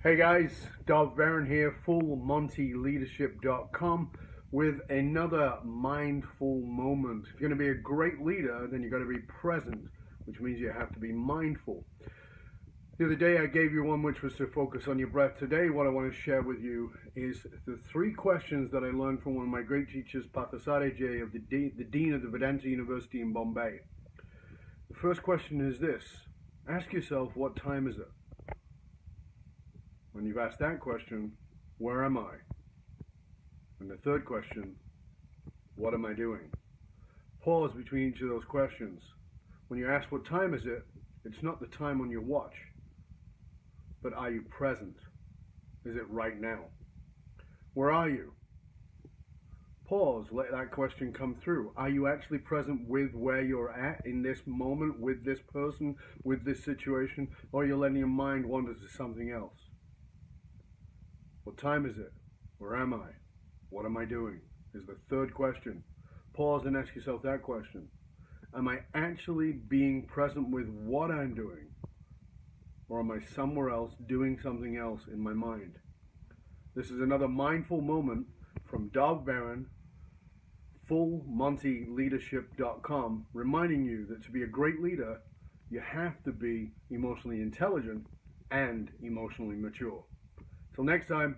Hey guys, Dov Baron here, fullmontyleadership.com with another mindful moment. If you're going to be a great leader, then you've got to be present, which means you have to be mindful. The other day I gave you one which was to focus on your breath. Today, what I want to share with you is the three questions that I learned from one of my great teachers, Parthasarathy Jay, of the, De- the Dean of the Vedanta University in Bombay. The first question is this Ask yourself, what time is it? When you've asked that question, where am I? And the third question, what am I doing? Pause between each of those questions. When you ask what time is it, it's not the time on your watch, but are you present? Is it right now? Where are you? Pause, let that question come through. Are you actually present with where you're at in this moment, with this person, with this situation, or are you letting your mind wander to something else? What time is it? Where am I? What am I doing? Is the third question. Pause and ask yourself that question. Am I actually being present with what I'm doing? Or am I somewhere else doing something else in my mind? This is another mindful moment from Dov Baron, fullmontyleadership.com, reminding you that to be a great leader, you have to be emotionally intelligent and emotionally mature. Till next time.